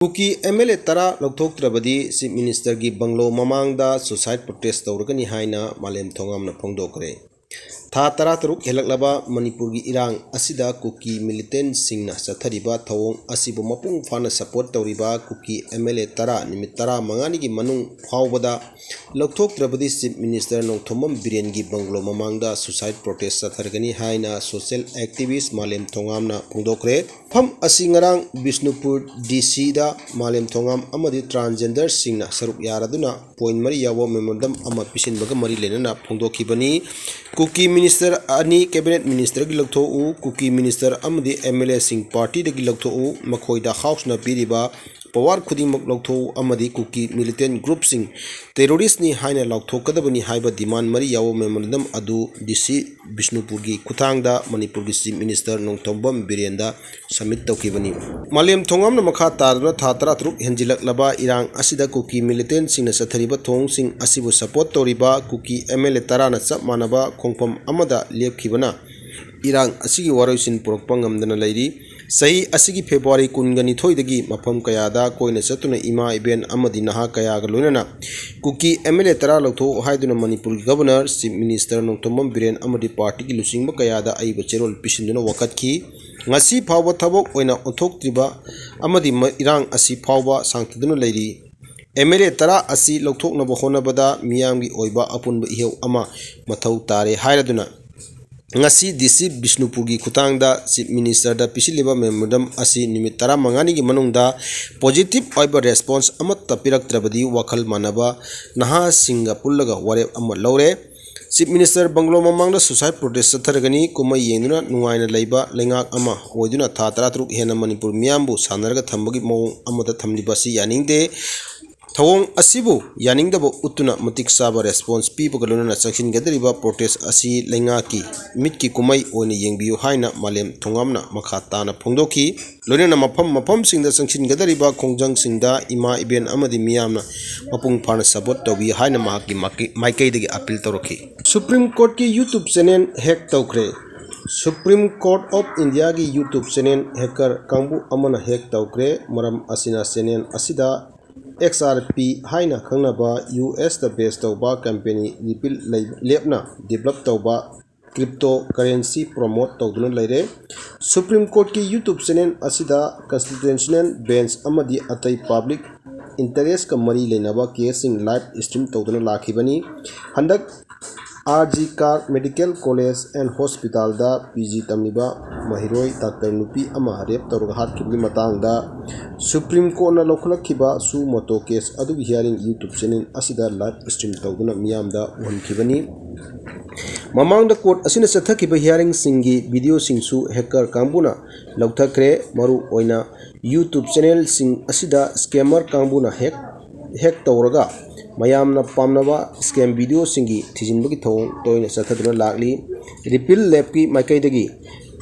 Cookie M L A तरह लौथ्रबी chief minister की बंगलो ममांग सुसाइड प्रोटेस्ट तौरगनी मालम थोम फोदे ꯊꯥ ꯇꯔꯥ ꯇꯔꯨꯛ ꯍꯦꯜꯂꯛꯂꯕ ꯃꯅꯤꯄꯨꯔꯒꯤ ꯏꯔꯥꯡ ꯑꯁꯤꯗ ꯀꯨꯀꯤ ꯃꯤꯂꯤꯇꯦꯟꯁꯤꯡꯅ ꯆꯠꯊꯔꯤꯕ ꯊꯧꯑꯣꯡ ꯑꯁꯤꯕꯨ ꯃꯄꯨꯡ ꯐꯥꯅ ꯁꯄꯣꯔꯠ ꯇꯧꯔꯤꯕ ꯀꯨꯀꯤ ꯑꯦꯝ ꯑꯦꯜ ꯑꯦ ꯇꯔꯥ ꯅꯨꯃꯤꯠ ꯇꯔꯥ ꯃꯉꯥꯅꯤꯒꯤ ꯃꯅꯨꯡ ꯐꯥꯎꯕꯗ ꯂꯧꯊꯣꯛꯇ꯭ꯔꯕꯗꯤ ꯆꯤꯞ ꯃꯤꯅꯤꯁꯇꯔ ꯅꯣꯡꯊꯣꯝꯕꯝ ꯕꯤꯔꯦꯟꯒꯤ ꯕꯪꯒ꯭ꯂꯣ ꯃꯃꯥꯡꯗ ꯁꯨꯁꯥꯏꯠ ꯄ꯭ꯔꯣꯇꯦꯁ ꯆꯠꯊꯔꯒꯅꯤ ꯍꯥꯏꯅ ꯁꯣꯁꯤꯌꯦꯜ ꯑꯦꯛꯇꯤꯕꯤꯁ ꯃꯥꯂꯦꯝ ꯊꯣꯉꯥꯝꯅ ꯐꯣꯡꯗꯣꯛꯈ꯭ꯔꯦ ꯃꯐꯝ ꯑꯁꯤ ꯉꯔꯥꯡ ꯕꯤꯁꯅꯨꯄꯨꯔ ꯗꯤ ꯁꯤꯗ ꯃꯥꯂꯦꯝ ꯊꯣꯉꯥꯝ ꯑꯃꯗꯤ ꯇ꯭ꯔꯥꯟꯁꯖꯦꯟꯗꯔꯁꯤꯡꯅ ꯁꯔꯨꯛ ꯌꯥꯔꯗꯨꯅ ꯄꯣꯏꯟ ꯃꯔꯤ ꯌꯥꯎꯕ ꯃꯦꯃꯣꯔꯦꯟꯗꯝ ꯑꯃ ꯄꯤꯁꯤꯟꯕꯒ ꯃꯔꯤ ꯂꯩꯅꯅ ꯐꯣꯡꯗꯣꯛꯈꯤꯕꯅꯤ ꯀꯨꯀꯤ मिनिस्टर अनी कैबिनेट मिनिस्टर की लगो Kuki minister M L A party लगो मखोद हाउस पीरीबा ꯄꯋꯥꯔ ꯈꯨꯗꯤꯡꯃꯛ ꯂꯧꯊꯣꯛꯎ ꯑꯃꯗꯤ ꯀꯨꯀꯤ ꯃꯤꯂꯤꯇꯦꯟ ꯒ꯭ꯔꯨꯞꯁꯤꯡ ꯇꯦꯔꯣꯔꯤꯁꯅꯤ ꯍꯥꯏꯅ ꯂꯥꯎꯊꯣꯛꯀꯗꯕꯅꯤ ꯍꯥꯏꯕ ꯗꯤꯃꯥꯟ ꯃꯔꯤ ꯌꯥꯎꯕ ꯃꯦꯃꯣꯔꯦꯟꯗꯝ ꯑꯗꯨ ꯗꯤ ꯁꯤ ꯕꯤꯁꯅꯨꯄꯨꯔꯒꯤ ꯈꯨꯠꯊꯥꯡꯗ ꯃꯅꯤꯄꯨꯔꯒꯤ ꯆꯤꯞ ꯃꯤꯅꯤꯁꯇꯔ ꯅꯣꯡꯊꯣꯝꯕꯝ ꯕꯤꯔꯦꯟꯗ ꯁꯕꯃꯤꯠ ꯇꯧꯈꯤꯕꯅꯤ ꯃꯥꯂꯦꯝ ꯊꯣꯉꯥꯝꯅ ꯃꯈꯥ ꯇꯥꯗꯨꯅ ꯊꯥ ꯇꯔꯥꯇꯔꯨꯛ ꯍꯦꯟꯖꯤꯜꯂꯛꯂꯕ ꯏꯔꯥꯡ ꯑꯁꯤꯗ ꯀꯨꯀꯤ ꯃꯤꯂꯤꯇꯦꯟꯁꯤꯡꯅ ꯆꯠꯊꯔꯤꯕ ꯊꯧꯑꯣꯡꯁꯤꯡ ꯑꯁꯤꯕꯨ ꯁꯄꯣꯔꯠ ꯇꯧꯔꯤꯕ ꯀꯨꯀꯤ ꯑꯦꯝ ꯑꯦꯜ ꯑꯦ ꯇꯔꯥꯅ ꯆꯞ ꯃꯥꯟꯅꯕ ꯈꯣꯡꯐꯝ ꯑꯃꯗ ꯂꯦꯞꯈꯤꯕꯅ ꯏꯔꯥꯡ ꯑꯁꯤꯒꯤ ꯋꯥꯔꯣꯏꯁꯤꯟ ꯄꯨꯔꯛꯄ ꯉꯝꯗꯅ ꯂꯩꯔꯤ ꯆꯍꯤ ꯑꯁꯤꯒꯤ ꯐꯦꯕ꯭ꯔꯨꯋꯥꯔꯤ ꯀꯨꯟꯒ ꯅꯤꯊꯣꯏꯗꯒꯤ ꯃꯐꯝ ꯀꯌꯥꯗ ꯀꯣꯏꯅ ꯆꯠꯇꯨꯅ ꯏꯃꯥ ꯏꯕꯦꯟ ꯑꯃꯗꯤ ꯅꯍꯥ ꯀꯌꯥꯒ ꯂꯣꯏꯅꯅ ꯀꯨꯀꯤ ꯑꯦꯝ ꯑꯦꯜ ꯑꯦ ꯇꯔꯥ ꯂꯧꯊꯣꯛꯎ ꯍꯥꯏꯗꯨꯅ ꯃꯅꯤꯄꯨꯔꯒꯤ governor chief minister Nongthombam Biren ꯑꯃꯗꯤ ꯄꯥꯔꯇꯤꯒꯤ ꯂꯨꯆꯤꯡꯕ ꯀꯌꯥꯗ ꯑꯏꯕ ꯆꯦꯔꯣꯜ ꯄꯤꯁꯤꯟꯗꯨꯅ ꯋꯥꯀꯠꯈꯤ ꯉꯁꯤ ꯐꯥꯎꯕ ꯊꯕꯛ ꯑꯣꯏꯅ ꯑꯣꯟꯊꯣꯛꯇ꯭ꯔꯤꯕ ꯑꯃꯗꯤ ꯏꯔꯥꯡ ꯑꯁꯤ ꯐꯥꯎꯕ ꯁꯥꯡꯊꯗꯨꯅ ꯂꯩꯔꯤ ꯑꯦꯝ ꯑꯦꯜ ꯑꯦ ꯇꯔꯥ ꯑꯁꯤ ꯂꯧꯊꯣꯛꯅꯕ ꯍꯣꯠꯅꯕꯗ ꯃꯤꯌꯥꯝꯒꯤ ꯑꯣꯏꯕ ꯑꯄꯨꯟꯕ ꯏꯍꯧ ꯑꯃ ꯃꯊꯧ ꯇꯥꯔꯦ ꯍꯥꯏꯔꯗꯨꯅ ꯉꯁꯤ ꯗꯤ ꯁꯤ ꯕꯤꯁꯅꯨꯄꯨꯔꯒꯤ ꯈꯨꯠꯊꯥꯡꯗ ꯆꯤꯞ ꯃꯤꯅꯤꯁꯇꯔꯗ ꯄꯤꯁꯤꯜꯂꯤꯕ ꯃꯦꯃꯣꯔꯦꯟꯗꯝ ꯑꯁꯤ ꯅꯨꯃꯤꯠ ꯇꯔꯥ ꯃꯉꯥꯅꯤꯒꯤ ꯃꯅꯨꯡꯗ ꯄꯣꯖꯤꯇꯤꯕ ꯑꯣꯏꯕ ꯔꯦꯁꯄꯣꯟꯁ ꯑꯃꯠꯇ ꯄꯤꯔꯛꯇ꯭ꯔꯕꯗꯤ ꯋꯥꯈꯜ ꯃꯥꯟꯅꯕ ꯅꯍꯥꯁꯤꯡꯒ ꯄꯨꯜꯂꯒ ꯋꯥꯔꯦꯞ ꯑꯃ ꯂꯧꯔꯦ ꯆꯤꯞ ꯃꯤꯅꯤꯁꯇꯔ ꯕꯪꯒ꯭ꯂꯣ ꯃꯃꯥꯡꯗ ꯁꯨꯁꯥꯏꯠ ꯄ꯭ꯔꯣꯇꯦꯁ ꯆꯠꯊꯔꯒꯅꯤ ꯀꯨꯝꯍꯩ ꯌꯦꯡꯗꯨꯅ ꯅꯨꯡꯉꯥꯏꯅ ꯂꯩꯕ ꯂꯩꯉꯥꯛ ꯑꯃ ꯑꯣꯏꯗꯨꯅ ꯊꯥ ꯇꯔꯥꯇꯔꯨꯛ ꯍꯦꯟꯅ ꯃꯅꯤꯄꯨꯔ ꯃꯤꯌꯥꯝꯕꯨ ꯁꯥꯟꯅꯔꯒ ꯊꯝꯕꯒꯤ ꯃꯑꯣꯡ ꯑꯃꯗ ꯊꯝꯂꯤꯕ ꯑꯁꯤ ꯌꯥꯅꯤꯡꯗꯦ ꯊꯧꯑꯣꯡ ꯑꯁꯤꯕꯨ ꯌꯥꯅꯤꯡꯗꯕ ꯎꯠꯇꯨꯅ ꯃꯇꯤꯛ ꯆꯥꯕ ꯔꯦꯁꯄꯣꯟꯁ ꯄꯤꯕꯒ ꯂꯣꯏꯅꯅ ꯆꯪꯁꯤꯟꯒꯗꯧꯔꯤꯕ ꯄ꯭ꯔꯣꯇꯦꯁ ꯑꯁꯤ ꯂꯩꯉꯥꯛꯀꯤ ꯃꯤꯠꯀꯤ ꯀꯨꯝꯍꯩ ꯑꯣꯏꯅ ꯌꯦꯡꯕꯤꯌꯨ ꯍꯥꯏꯅ ꯃꯥꯂꯦꯝ ꯊꯣꯉꯥꯝꯅ ꯃꯈꯥ ꯇꯥꯅ ꯐꯣꯡꯗꯣꯛꯈꯤ ꯂꯣꯏꯅꯅ ꯃꯐꯝ ꯃꯐꯝꯁꯤꯡꯗ ꯆꯪꯁꯤꯟꯒꯗꯧꯔꯤꯕ ꯈꯣꯡꯖꯪꯁꯤꯡꯗ ꯏꯃꯥ ꯏꯕꯦꯟ ꯑꯃꯗꯤ ꯃꯤꯌꯥꯝꯅ ꯃꯄꯨꯡ ꯐꯥꯅ ꯁꯄꯣꯔꯠ ꯇꯧꯕꯤꯌꯨ ꯍꯥꯏꯅ ꯃꯍꯥꯛꯀꯤ ꯃꯥꯏꯀꯩꯗꯒꯤ ꯑꯄꯤꯜ ꯇꯧꯔꯛꯈꯤ ꯁꯨꯄ꯭ꯔꯤꯝ ꯀꯣꯔꯠꯀꯤ ꯌꯨꯇꯨꯕ ꯆꯦꯅꯦꯜ ꯍꯦꯛ ꯇꯧꯈ꯭ꯔꯦ ꯁꯨꯄ꯭ꯔꯤꯝ ꯀꯣꯔꯠ ꯑꯣꯐ ꯏꯟꯗꯤꯌꯥꯒꯤ ꯌꯨꯇꯨꯕ ꯆꯦꯅꯦꯜ ꯍꯦꯀꯔ ꯀꯥꯡꯕꯨ ꯑꯃꯅ ꯍꯦꯛ ꯇꯧꯈ꯭ꯔꯦ ꯃꯔꯝ ꯑꯁꯤꯅ ꯆꯦꯅꯦꯜ ꯑꯁꯤꯗ ꯑꯦꯛꯁ ꯑꯥꯔ ꯄꯤ ꯍꯥꯏꯅ ꯈꯪꯅꯕ ꯌꯨ ꯑꯦꯁꯇ ꯕꯦꯁ ꯇꯧꯕ ꯀꯝꯄꯦꯅꯤ ꯔꯤꯄꯤꯜ ꯂꯦꯞꯅ ꯗꯤꯕꯦꯂꯞ ꯇꯧꯕ ꯀ꯭ꯔꯤꯞꯇꯣ ꯀꯔꯦꯟꯁꯤ ꯄ꯭ꯔꯣꯃꯣꯠ ꯇꯧꯗꯨꯅ ꯂꯩꯔꯦ ꯁꯨꯄ꯭ꯔꯤꯝ ꯀꯣꯔꯠꯀꯤ ꯌꯨꯇꯨꯕ ꯆꯦꯅꯦꯜ ꯑꯁꯤꯗ ꯀꯟꯁꯇꯤꯇ꯭ꯌꯨꯁꯅꯦꯜ ꯕꯦꯟꯆ ꯑꯃꯗꯤ ꯑꯇꯩ ꯄꯥꯕ꯭ꯂꯤꯛ ꯏꯟꯇꯔꯦꯁꯀ ꯃꯔꯤ ꯂꯩꯅꯕ ꯀꯦꯁꯁꯤꯡ ꯂꯥꯏꯚ ꯏꯁꯇ꯭ꯔꯤꯝ ꯇꯧꯗꯨꯅ ꯂꯥꯛꯈꯤꯕꯅꯤ ꯍꯟꯗꯛ R G Kar medical college and hospital P G तमीब महिरोई डॉक्टर नुपी रेप तौर हाथ supreme court लौखलखीब suo motu case hearing YouTube channel live stream तौर उहनखीबनी ममांग कोर्ट चथखीब हियरिंग वीडियो हैकर कांबुना। लौथखरे मरु यूट्यूब चैनल स्कैमर कांबुना हैक हैक तौरगा। ꯃꯌꯥꯝꯅ ꯄꯥꯝꯅꯕ ꯁ꯭ꯀꯦꯝ ꯚꯤꯗꯤꯑꯣꯁꯤꯡꯒꯤ ꯊꯤꯖꯤꯟꯕꯒꯤ ꯊꯧꯑꯣꯡ ꯇꯣꯏꯅ ꯆꯠꯊꯗꯨꯅ ꯂꯥꯛꯂꯤ ꯔꯤꯄꯤꯜ ꯂꯦꯕꯀꯤ ꯃꯥꯏꯀꯩꯗꯒꯤ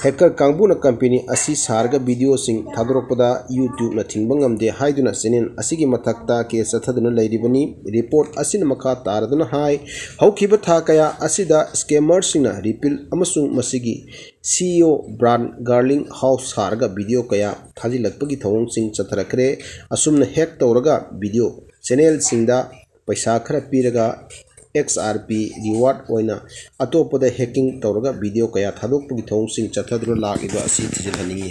ꯍꯦꯀꯔ ꯀꯥꯡꯕꯨꯅ ꯀꯝꯄꯦꯅꯤ ꯑꯁꯤ ꯁꯥꯔꯒ ꯚꯤꯗꯤꯑꯣꯁꯤꯡ ꯊꯥꯗꯣꯔꯛꯄꯗ ꯌꯨꯇ꯭ꯌꯨꯕꯅ ꯊꯤꯡꯕ ꯉꯝꯗꯦ ꯍꯥꯏꯗꯨꯅ ꯆꯦꯅꯦꯜ ꯑꯁꯤꯒꯤ ꯃꯊꯛꯇ ꯀꯦꯁ ꯆꯠꯊꯗꯨꯅ ꯂꯩꯔꯤꯕꯅꯤ ꯔꯤꯄꯣꯔꯠ ꯑꯁꯤꯅ ꯃꯈꯥ ꯇꯥꯔꯗꯨꯅ ꯍꯥꯏ ꯍꯧꯈꯤꯕ ꯊꯥ ꯀꯌా ꯑꯁꯤꯗ ꯁ꯭ꯀꯦꯃꯔꯁꯤꯡꯅ ꯔꯤꯄꯤꯜ ꯑꯃꯁꯨꯡ ꯃꯁꯤꯒꯤ ꯁꯤꯏꯑꯣ ꯕ꯭ꯔꯥꯟ ꯒꯥꯔꯂꯤꯡ ꯍꯥꯎꯁ ꯁꯥꯔꯒ ꯚꯤꯗꯤꯑꯣ ꯀꯌꯥ ꯊꯥꯖꯤꯜꯂꯛꯄꯒꯤ ꯊꯧꯑꯣꯡꯁꯤꯡ ꯆꯠꯊꯔꯛꯈ꯭ꯔꯦ ꯑꯁꯨꯝꯅ ꯍꯦꯛ ꯇꯧꯔꯒ ꯚꯤꯗꯤꯑꯣ ꯆꯦꯅꯦꯜꯁꯤꯡꯗ पैसा खर पीरगा एक्स आर पी रिवार्ड अटोपद हेकिंग तौर वीडियो क्या थादोपी थोंग चथद्र लागी थीजलनी